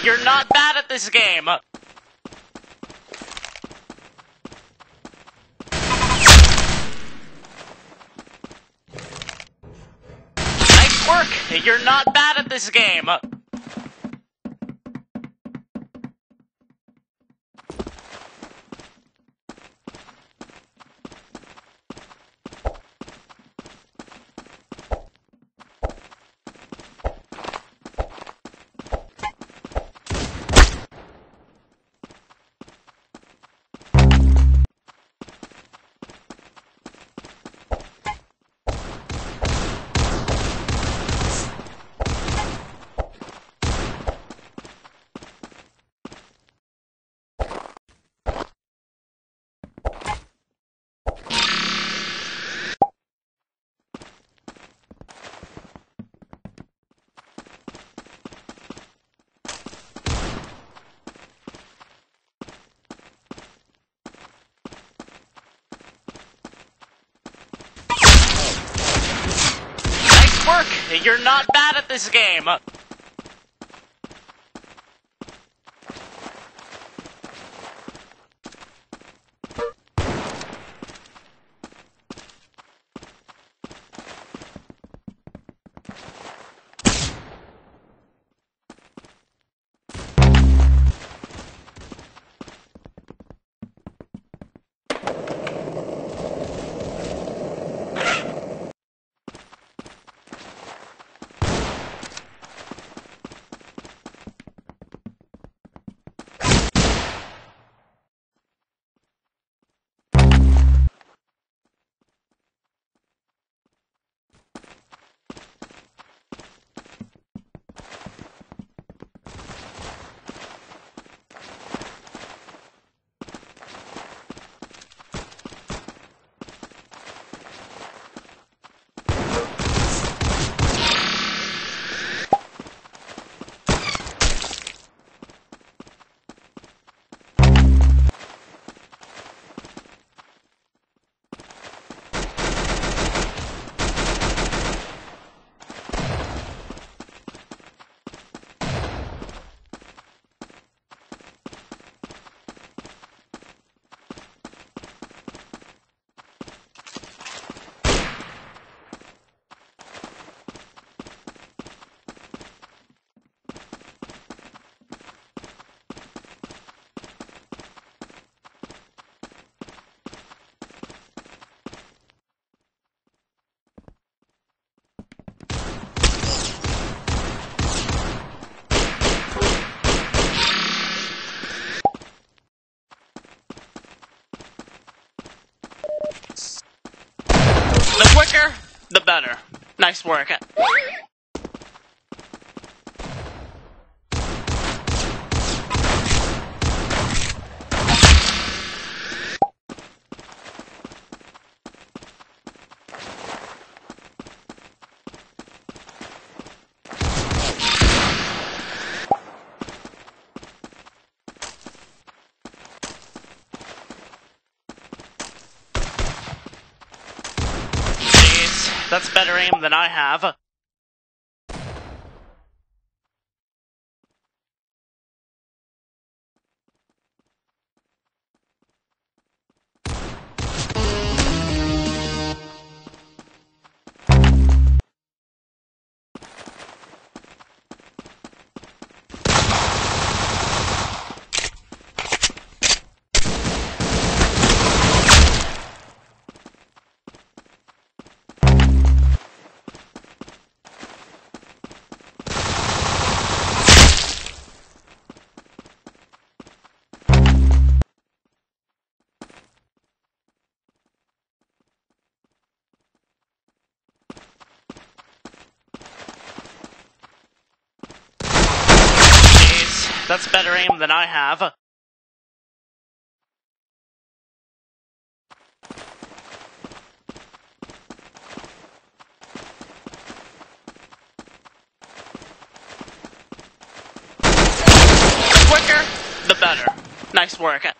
You're not bad at this game. Nice work. You're not bad at this game. Nice work. You're not bad at this game. The quicker, the better. Nice work. Aim than I have. That's better aim than I have. The quicker, the better. Nice work.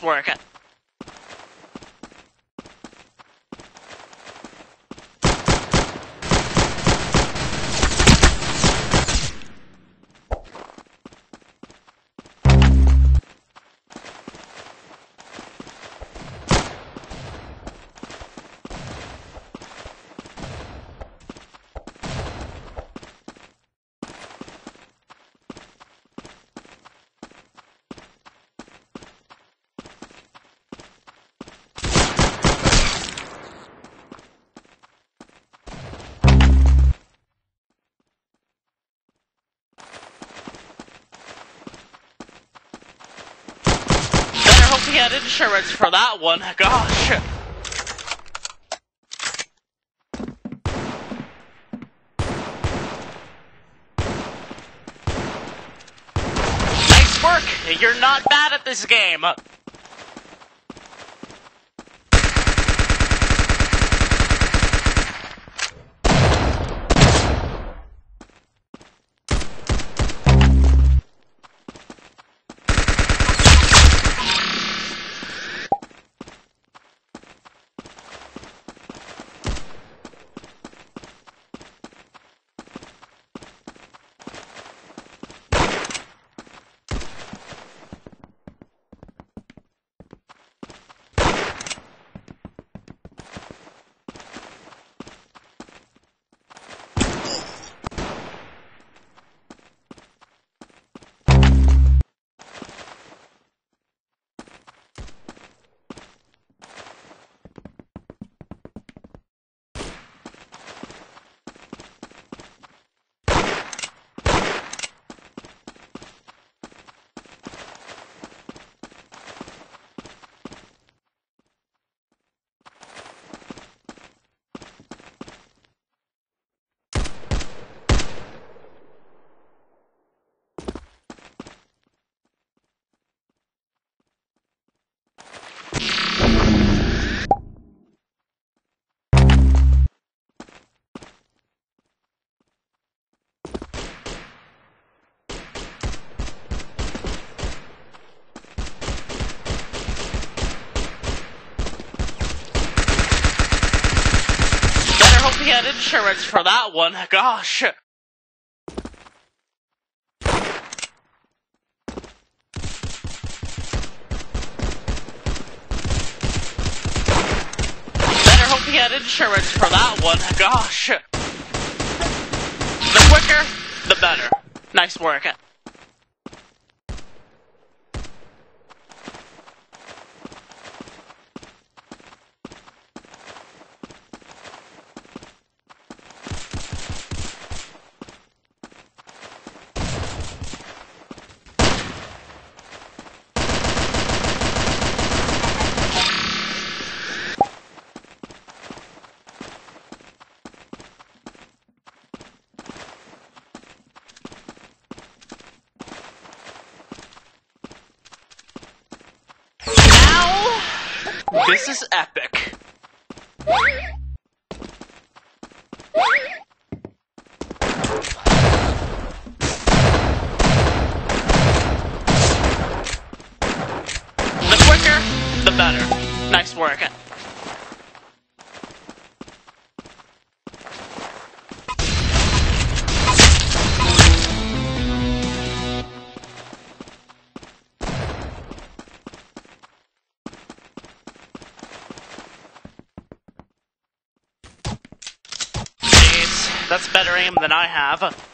Work. Had insurance for that one. Gosh. Nice work. You're not bad at this game. Better hope he had insurance for that one. Gosh. Better hope he had insurance for that one. Gosh. The quicker, the better. Nice work. This is epic. That's better aim than I have.